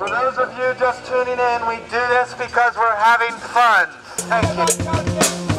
For those of you just tuning in, we do this because we're having fun. Thank you.